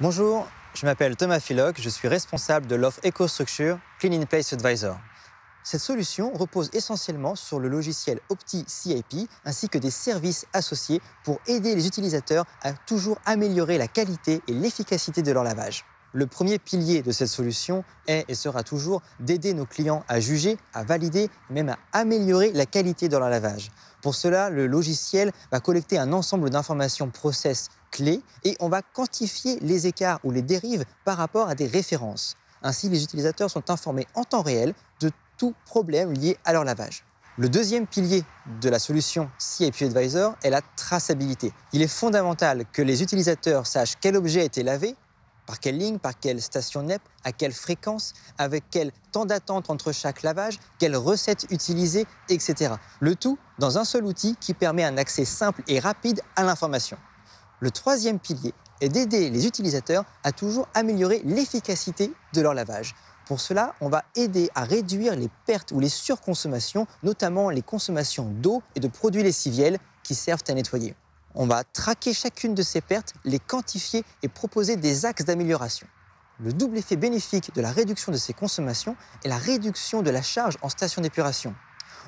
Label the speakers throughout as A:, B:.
A: Bonjour, je m'appelle Thomas Philoc, je suis responsable de l'offre EcoStructure Clean in Place Advisor. Cette solution repose essentiellement sur le logiciel Opti CIP ainsi que des services associés pour aider les utilisateurs à toujours améliorer la qualité et l'efficacité de leur lavage. Le premier pilier de cette solution est et sera toujours d'aider nos clients à juger, à valider, même à améliorer la qualité de leur lavage. Pour cela, le logiciel va collecter un ensemble d'informations process clés et on va quantifier les écarts ou les dérives par rapport à des références. Ainsi, les utilisateurs sont informés en temps réel de tout problème lié à leur lavage. Le deuxième pilier de la solution CIP Advisor est la traçabilité. Il est fondamental que les utilisateurs sachent quel objet a été lavé, par quelle ligne, par quelle station NEP, à quelle fréquence, avec quel temps d'attente entre chaque lavage, quelle recette utiliser, etc. Le tout dans un seul outil qui permet un accès simple et rapide à l'information. Le troisième pilier est d'aider les utilisateurs à toujours améliorer l'efficacité de leur lavage. Pour cela, on va aider à réduire les pertes ou les surconsommations, notamment les consommations d'eau et de produits lessiviels qui servent à nettoyer. On va traquer chacune de ces pertes, les quantifier et proposer des axes d'amélioration. Le double effet bénéfique de la réduction de ces consommations est la réduction de la charge en station d'épuration.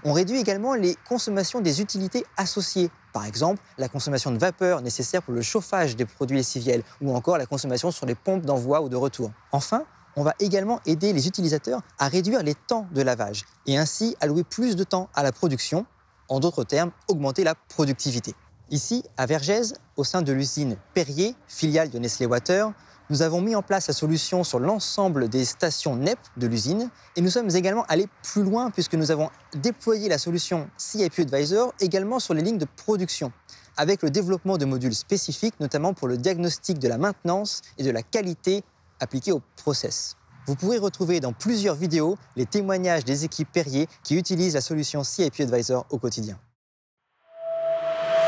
A: On réduit également les consommations des utilités associées, par exemple la consommation de vapeur nécessaire pour le chauffage des produits lessiviels ou encore la consommation sur les pompes d'envoi ou de retour. Enfin, on va également aider les utilisateurs à réduire les temps de lavage et ainsi allouer plus de temps à la production, en d'autres termes, augmenter la productivité. Ici, à Vergès, au sein de l'usine Perrier, filiale de Nestlé Water, nous avons mis en place la solution sur l'ensemble des stations NEP de l'usine et nous sommes également allés plus loin puisque nous avons déployé la solution CIP Advisor également sur les lignes de production avec le développement de modules spécifiques, notamment pour le diagnostic de la maintenance et de la qualité appliquée au process. Vous pourrez retrouver dans plusieurs vidéos les témoignages des équipes Perrier qui utilisent la solution CIP Advisor au quotidien.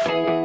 A: thank you